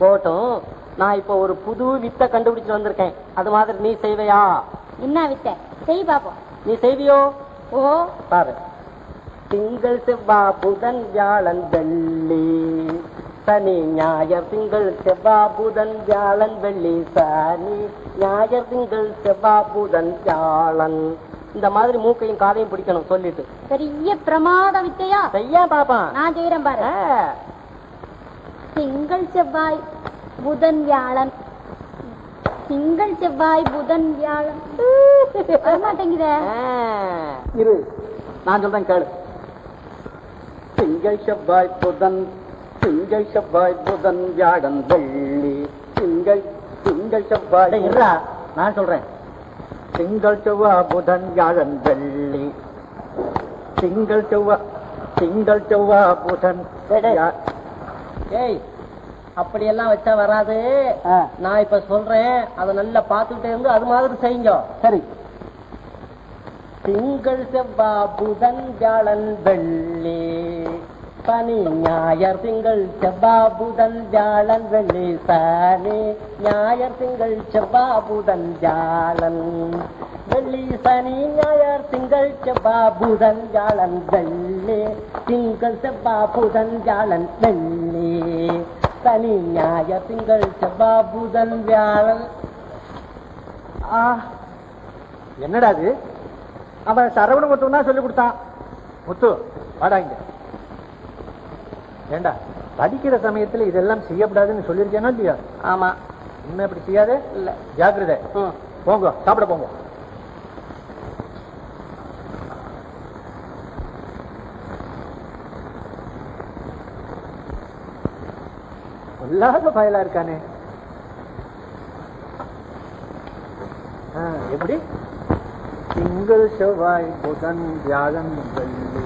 போட்டும். நான் இப்ப ஒரு புது வித்தை கண்டுபிடிச்சு வந்திருக்கேன். அது மாதிரி நீ செய்வையா? என்ன வித்த? செய் பாப்போம் நீ செய்வியோ? ஓ. பாரு. திங்கள் செவ்வாய் புதன் வியாழன் வெள்ளி. சனி ஞாயர் திங்கள் செவ்வாய் புதன் வியாழன் வெள்ளி. சனி ஞாயர் திங்கள் செவ்வாய் புதன் வியாழன். இந்த மாதிரி மூக்கையும் காதையும் பிடிக்கணும் சொல்லிட்டு. பெரிய பிரமாத வித்தையா? செய்ய பாப்பான் நான் செய்யறேன் பாரு. திங்கள் செவ்வாய் புதன் வியாழன். திங்கள் செவ்வாய் புதன் வியாழன். வரமாட்டேங்குதே இரு நான் சொல்றேன் கேளு. திங்கள் செவ்வாய் புதன் திங்கள் செவ்வாய் புதன் வியாழன் வெள்ளி. திங்கள் திங்கள் செவ்வாய் நான் சொல்றேன். திங்கள் செவ்வாய் புதன் வியாழன் வெள்ளி. திங்கள் செவ்வாய் திங்கள் செவ்வாய் புதன் ஏய் அப்படியெல்லாம் வச்சா வராது. நான் இப்ப சொல்றேன் அதை நல்லா பார்த்துக்கிட்டே இருந்து அது மாதிரி செய்யுங்க. சரி. திங்கள் செவ்வாய் புதன் வியாழன் வெள்ளி பனி ஞாயர் திங்கள் செவ்வாய் புதன் வியாழன் வெள்ளி சனி ஞாயர் திங்கள் செவ்வாய் புதன் வியாழன் வெள்ளி சனி ஞாயர் திங்கள் செவ்வாய் புதன் வியாழன் வெள்ளி திங்கள் செவ்வாய் புதன் வியாழன் வெள்ளி. சனி ஞாயர் திங்கள் செவ்வாய் புதன் வியாழன். என்னடா அது? அவன் சரவண முத்து தான் சொல்லி கொடுத்தான். முத்து வாடா இங்க. ஏண்டா படிக்கிற சமயத்துல இதெல்லாம் செய்யக்கூடாதுன்னு சொல்லியிருக்கேனா இல்லையா? ஆமா. இன்னும் இப்படி செய்யாதே? இல்ல. ஜாக்கிரதை. போங்க சாப்பிட போங்க. சொல்லாத பயலா இருக்கானே. எப்படி? திங்கள் செவ்வாய் புதன் வியாழன் வெள்ளி.